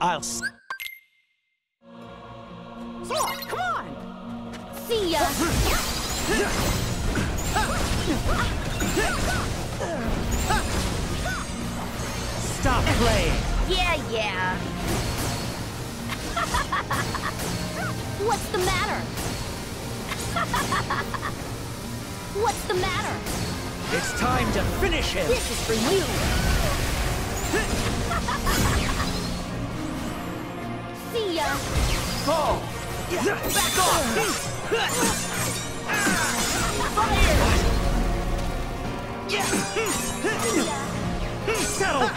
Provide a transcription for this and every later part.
I'll s- Sora, come on! See ya! stop playing. Yeah, yeah. What's the matter? What's the matter? It's time to finish him. This is for you. Fall. Back off! Ya. Settle.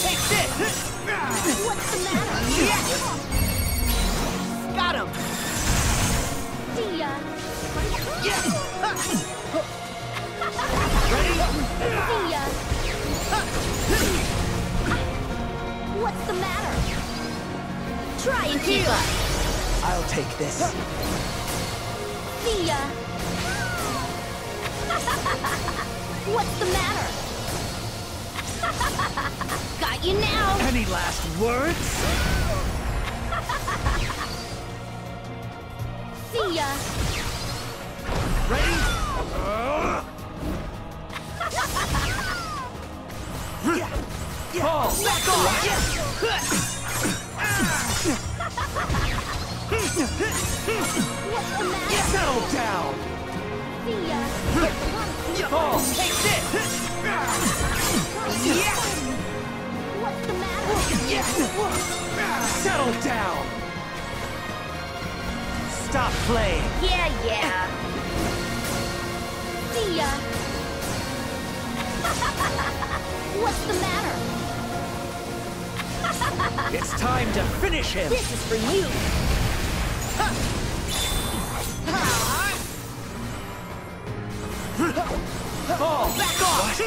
Take this! Keep up. I'll take this. See ya. What's the matter? Got you now. Any last words? See ya. Ready? Fall. Back off! What's the matter? Settle down. See ya. Fall. Take this! What's the matter? Settle down. Stop playing. Yeah, yeah. See ya. What's the matter? It's time to finish him. This is for you. Fall. Back off!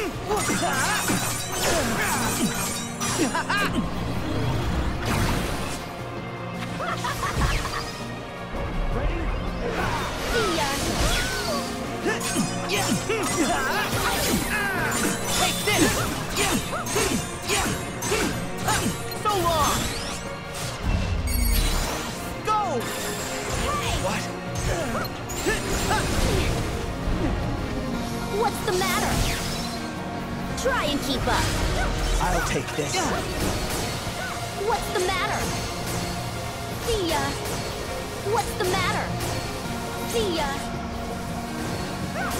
Keep up. I'll take this. What's the matter? See ya. Uh, what's the matter? See ya. Uh,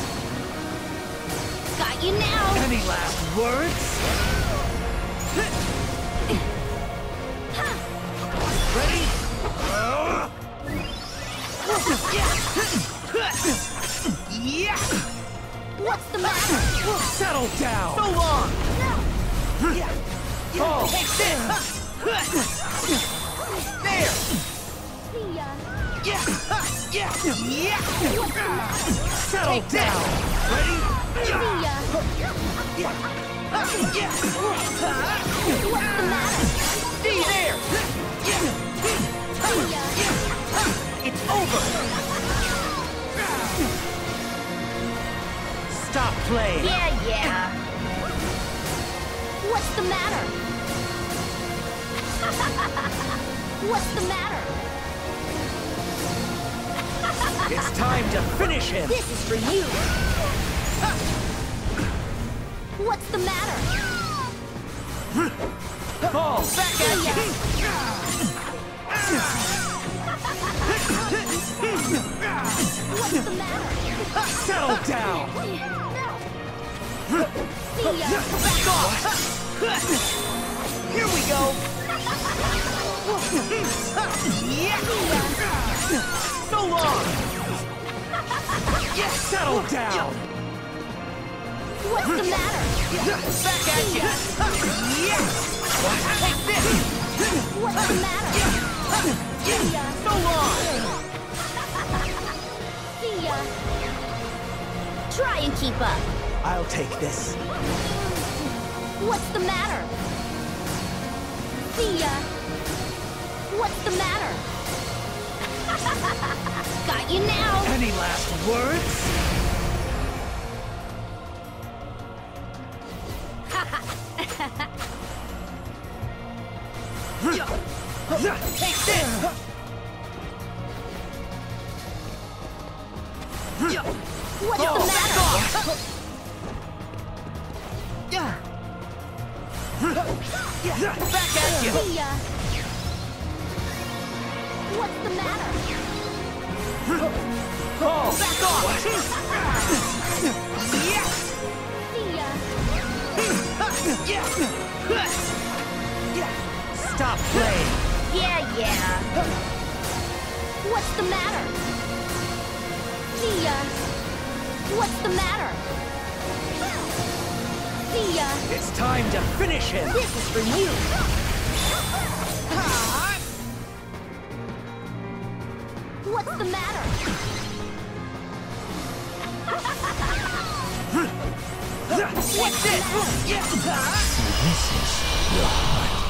got you now. Any last words? Ready? Settle down. So long! Fall. Oh. Take this! There! See ya. Yeah! Yeah! Yeah! What's the matter? Settle Take this. down. Ready? See ya. Yeah! What's the matter? What's the matter? What's the matter? It's time to finish him. This is for you. What's the matter? Fall. Back at! What's the matter? Settle down. See ya. Back off! Here we go! Yeah! So long! Yes, Settle down. What's the matter? Back at you! Yeah! Take this! What's the matter? Ya. So long! See ya. Try and keep up. I'll take this. What's the matter? See ya! Uh, what's the matter? Got you now! Any last words? Take this! What's the oh, matter? Back at you! See ya. Uh, what's the matter? Fall! Back off! yes! See ya. Stop playing! Yeah, yeah. What's the matter? See ya. Uh, what's the matter? See ya. It's time to finish him! This is for you. What's the matter? What's this? Matter?